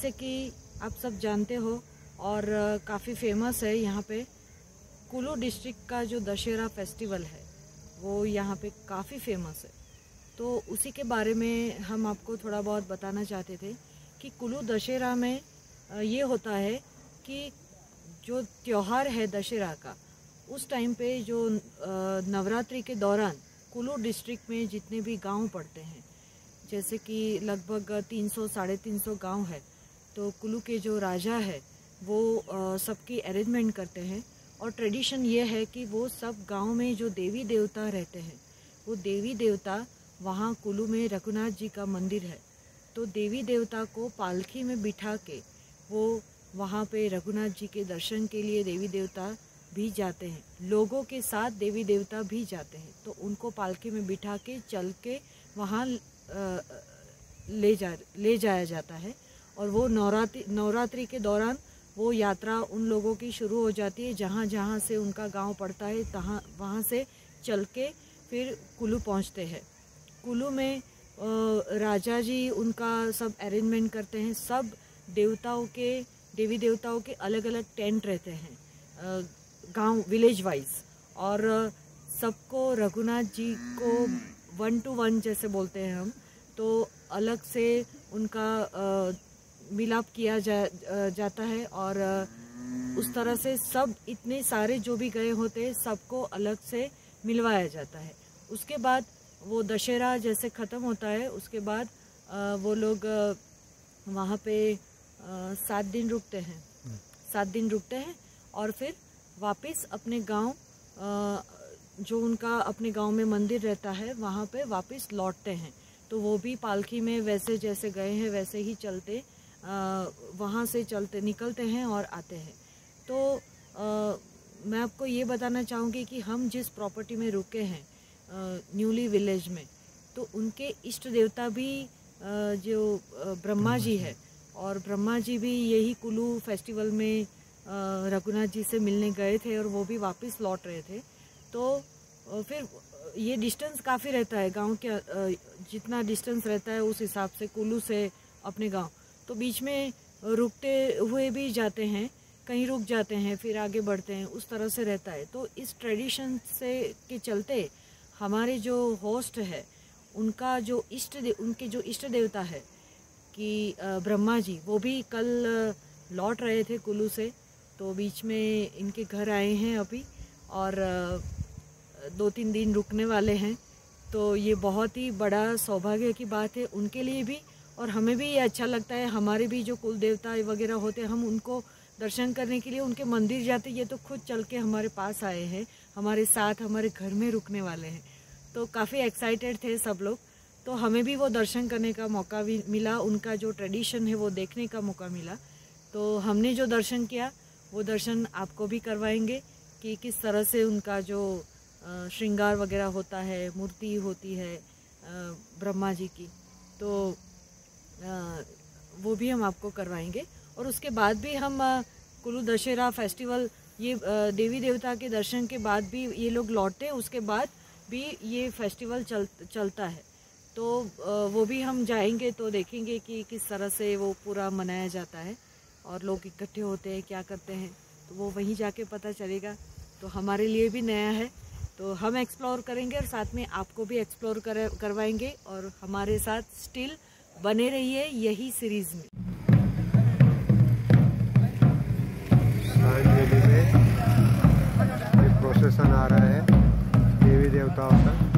जैसे कि आप सब जानते हो और काफ़ी फ़ेमस है यहाँ पे। कुल्लू डिस्ट्रिक्ट का जो दशहरा फेस्टिवल है, वो यहाँ पे काफ़ी फ़ेमस है। तो उसी के बारे में हम आपको थोड़ा बहुत बताना चाहते थे कि कुल्लू दशहरा में ये होता है कि जो त्यौहार है दशहरा का, उस टाइम पे जो नवरात्रि के दौरान कुल्लू डिस्ट्रिक्ट में जितने भी गाँव पड़ते हैं, जैसे कि लगभग 300 साढ़े तीन सौ गाँव है तो कुल्लू के जो राजा है, वो सबकी अरेंजमेंट करते हैं और ट्रेडिशन ये है कि वो सब गाँव में जो देवी देवता रहते हैं, वो देवी देवता वहाँ कुल्लू में रघुनाथ जी का मंदिर है। तो देवी देवता को पालकी में बिठा के वो वहाँ पे रघुनाथ जी के दर्शन के लिए देवी देवता भी जाते हैं, लोगों के साथ देवी देवता भी जाते हैं। तो उनको पालकी में बिठा के चल के वहाँ ले जा, ले जाया जाता है। और वो नवरात्रि नवरात्रि के दौरान वो यात्रा उन लोगों की शुरू हो जाती है। जहाँ जहाँ से उनका गाँव पड़ता है, तहाँ, वहाँ से चल के फिर कुल्लू पहुँचते हैं। कुल्लू में राजा जी उनका सब अरेंजमेंट करते हैं। सब देवताओं के, देवी देवताओं के अलग अलग टेंट रहते हैं गाँव विलेज वाइज और सबको रघुनाथ जी को वन टू वन जैसे बोलते हैं हम तो अलग से उनका मिलाप किया जा जाता है और उस तरह से सब इतने सारे जो भी गए होते हैं सबको अलग से मिलवाया जाता है। उसके बाद वो दशहरा जैसे ख़त्म होता है उसके बाद वो लोग वहाँ पे सात दिन रुकते हैं। सात दिन रुकते हैं और फिर वापस अपने गाँव जो उनका अपने गाँव में मंदिर रहता है वहाँ पे वापस लौटते हैं। तो वो भी पालकी में वैसे जैसे गए हैं वैसे ही चलते वहाँ से चलते निकलते हैं और आते हैं। तो आ, मैं आपको ये बताना चाहूँगी कि हम जिस प्रॉपर्टी में रुके हैं न्यूली विलेज में तो उनके इष्ट देवता भी आ, जो ब्रह्मा जी है और ब्रह्मा जी भी यही कुल्लू फेस्टिवल में रघुनाथ जी से मिलने गए थे और वो भी वापस लौट रहे थे। तो फिर ये डिस्टेंस काफ़ी रहता है गाँव के जितना डिस्टेंस रहता है उस हिसाब से कुल्लू से अपने गाँव। तो बीच में रुकते हुए भी जाते हैं, कहीं रुक जाते हैं, फिर आगे बढ़ते हैं, उस तरह से रहता है। तो इस ट्रेडिशन से के चलते हमारे जो होस्ट है, उनका जो इष्ट उनके जो इष्ट देवता है कि ब्रह्मा जी, वो भी कल लौट रहे थे कुल्लू से तो बीच में इनके घर आए हैं अभी और दो तीन दिन रुकने वाले हैं। तो ये बहुत ही बड़ा सौभाग्य की बात है। उनके लिए भी और हमें भी ये अच्छा लगता है, हमारे भी जो कुल देवता वगैरह होते हैं, हम उनको दर्शन करने के लिए उनके मंदिर जाते ये तो खुद चल के हमारे पास आए हैं, हमारे साथ, हमारे घर में रुकने वाले हैं। तो काफ़ी एक्साइटेड थे सब लोग। तो हमें भी वो दर्शन करने का मौका भी मिला, उनका जो ट्रेडिशन है वो देखने का मौका मिला। तो हमने जो दर्शन किया, वो दर्शन आपको भी करवाएँगे कि किस तरह से उनका जो श्रृंगार वगैरह होता है, मूर्ति होती है ब्रह्मा जी की। तो वो भी हम आपको करवाएँगे। और उसके बाद भी हम कुल्लू दशहरा फेस्टिवल ये देवी देवता के दर्शन के बाद भी ये लोग लौटते हैं। उसके बाद भी ये फेस्टिवल चल चलता है। तो वो भी हम जाएँगे तो देखेंगे कि किस तरह से वो पूरा मनाया जाता है और लोग इकट्ठे होते हैं क्या करते हैं। तो वो वहीं जाके पता चलेगा। तो हमारे लिए भी नया है। तो हम एक्सप्लोर करेंगे और साथ में आपको भी एक्सप्लोर कर, करवाएँगे और हमारे साथ स्टिल बने रहिए यही सीरीज़ में। प्रोसेसन आ रहा है देवी देवताओं का।